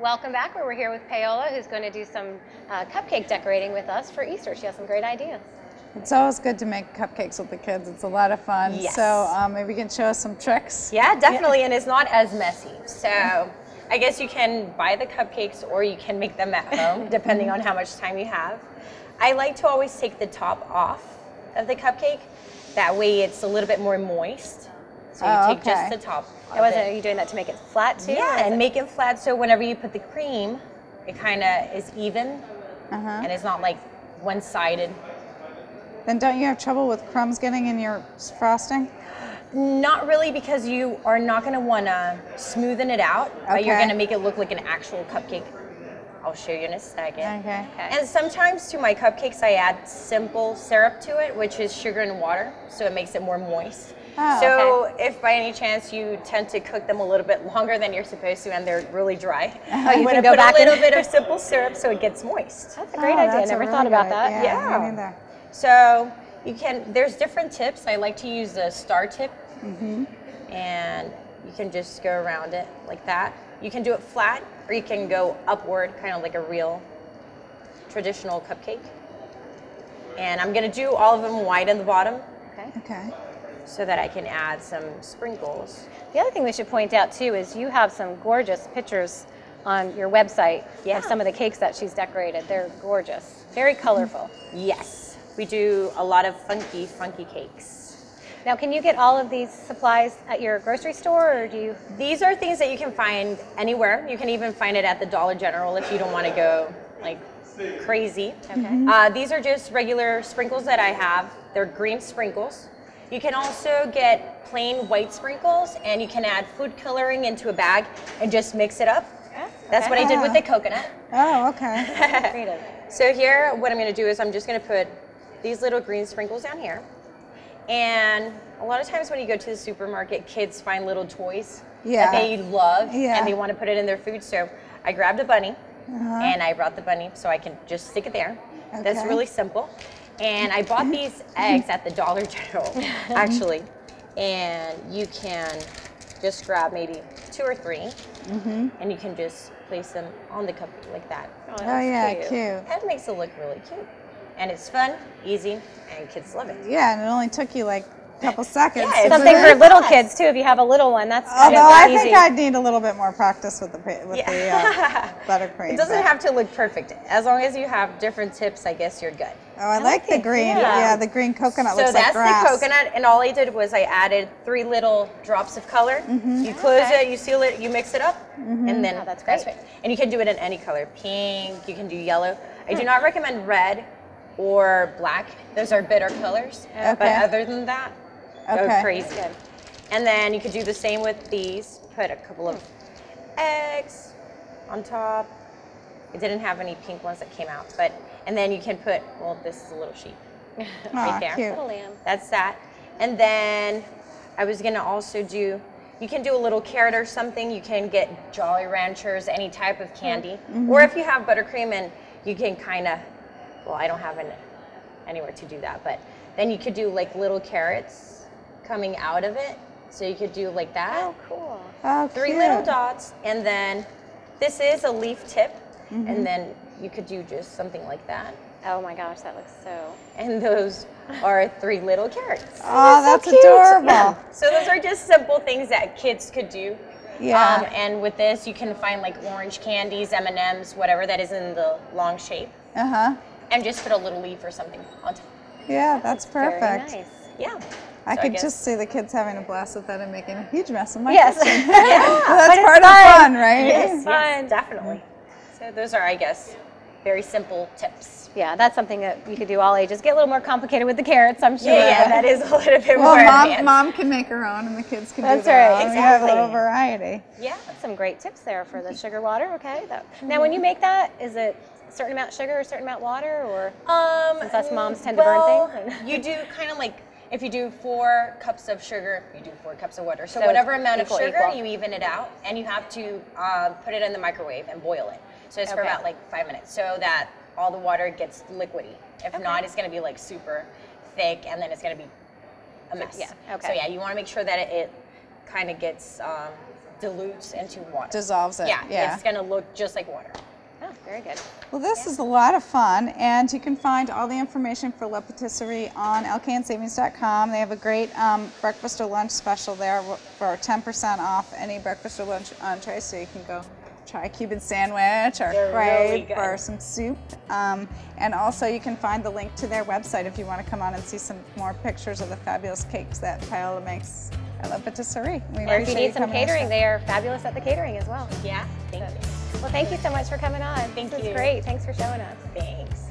Welcome back. Where we're here with Paola, who's going to do some uh, cupcake decorating with us for Easter. She has some great ideas. It's always good to make cupcakes with the kids. It's a lot of fun. Yes. So um, maybe you can show us some tricks. Yeah, definitely, and it's not as messy. So I guess you can buy the cupcakes or you can make them at home, depending on how much time you have. I like to always take the top off of the cupcake. That way it's a little bit more moist. So you Oh, take okay. just the top. Wasn't. it. Are you doing that to make it flat too? Yeah, and it- make it flat so whenever you put the cream, it kind of is even Uh-huh. and it's not like one-sided. Then don't you have trouble with crumbs getting in your frosting? Not really because you are not going to want to smoothen it out, but you're going to make it look like an actual cupcake. I'll show you in a second. Okay. And sometimes to my cupcakes, I add simple syrup to it, which is sugar and water, so it makes it more moist. Oh, so if by any chance you tend to cook them a little bit longer than you're supposed to and they're really dry, Oh, you I'm can to go put back a little bit of simple syrup so it gets moist. That's a great Oh, idea. I Never really thought about good that. idea. Yeah. me. So you can, there's different tips. I like to use the star tip. Mm-hmm. And you can just go around it like that. You can do it flat or you can go upward, kind of like a real traditional cupcake. And I'm gonna do all of them white in the bottom Okay. Okay. So that I can add some sprinkles. The other thing we should point out too is you have some gorgeous pictures on your website Yeah. of some of the cakes that she's decorated. They're gorgeous, very colorful. Yes, we do a lot of funky, funky cakes. Now, can you get all of these supplies at your grocery store, or do you? These are things that you can find anywhere. You can even find it at the Dollar General if you don't want to go like crazy. Okay. Uh, these are just regular sprinkles that I have. They're green sprinkles. You can also get plain white sprinkles and you can add food coloring into a bag and just mix it up. That's what I did with the coconut. Oh, okay. Creative. So here, what I'm gonna do is I'm just gonna put these little green sprinkles down here. And a lot of times when you go to the supermarket, kids find little toys Yeah. that they love Yeah. and they want to put it in their food. So I grabbed a bunny Uh-huh. and I brought the bunny so I can just stick it there. That's really simple. And I bought these eggs at the Dollar General, actually. And you can just grab maybe two or 3 Mm-hmm. and you can just place them on the cup like that. Oh, yeah, cute. That makes it look really cute. And it's fun, easy, and kids love it. Yeah, and it only took you like couple seconds. Yeah, to it's do Something it. for little kids too. If you have a little one, that's kind Although of I easy. think I'd need a little bit more practice with the with Yeah. the uh, buttercream. It doesn't but- have to look perfect. As long as you have different tips, I guess you're good. Oh, I, like the it, green. yeah. Yeah. the green coconut so looks that's like grass. So that's the coconut, and all I did was I added three little drops of color. Mm-hmm. You close Okay. it, you seal it, you mix it up, and then Oh, that's great. it. And you can do it in any color pink, you can do yellow. I do not recommend red or black, those are bitter colors. Okay. But other than that, go Okay. crazy. And then you could do the same with these. Put a couple of eggs on top. It didn't have any pink ones that came out, but and then you can put well, this is a little sheep Aw, right there. cute. Little lamb. That's that. And then I was gonna also do. You can do a little carrot or something. You can get Jolly Ranchers, any type of candy, mm-hmm. or if you have buttercream and you can kind of. Well, I don't have an, anywhere to do that, but then you could do like little carrots coming out of it. So you could do like that Oh, cool. Oh, three cute. little dots, and then this is a leaf tip, Mm-hmm. and then you could do just something like that. Oh my gosh, that looks so. And those are three little carrots. Oh, that's cute. adorable. Yeah. So those are just simple things that kids could do. Yeah. Um, and with this, you can find like orange candies, M and M's, whatever that is in the long shape, Uh huh. and just put a little leaf or something on top. Yeah, that's Very perfect. nice. Yeah. I So could guess- just see the kids having a blast with that and making a huge mess of my Yes. kitchen. Yeah. Well, that's part of fun. fun, right? Yes, Fun. definitely. So those are, I guess, very simple tips. Yeah, that's something that you could do all ages. Get a little more complicated with the carrots, I'm sure. Yeah, yeah, that is a little bit Well, more mom, mom can make her own, and the kids can That's do their right, own. We have a little variety. Yeah. Some great tips there for the sugar water. Okay. That, now, when you make that, is it a certain amount sugar, a certain amount water, or? Um, Since us moms tend to burn things. you do kind of like if you do four cups of sugar, you do four cups of water. So, So whatever amount of sugar, equal. you even it out, and you have to um, put it in the microwave and boil it. So it's for about like five minutes, so that all the water gets liquidy. If not, it's going to be like super thick, and then it's going to be a mess. Yeah, So yeah, you want to make sure that it, it kind of gets um, dilutes into water. Dissolves it. yeah, Yeah. it's gonna look just like water. Very good. Well, this is a lot of fun, and you can find all the information for La Patisserie on lknsavings.com. They have a great um, breakfast or lunch special there for 10% off any breakfast or lunch entree, so you can go try a Cuban sandwich or They're really crepe or some soup. Um, and also, you can find the link to their website if you want to come on and see some more pictures of the fabulous cakes that Paola makes at La Patisserie. We Or if you appreciate need some catering, they are fabulous at the catering as well. Yeah, thank you. Well, thank you so much for coming on. Thank this you. was great. Thanks for showing us. Thanks.